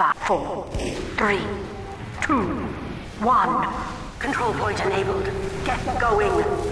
Four, three, two, one. Control point enabled. Get going.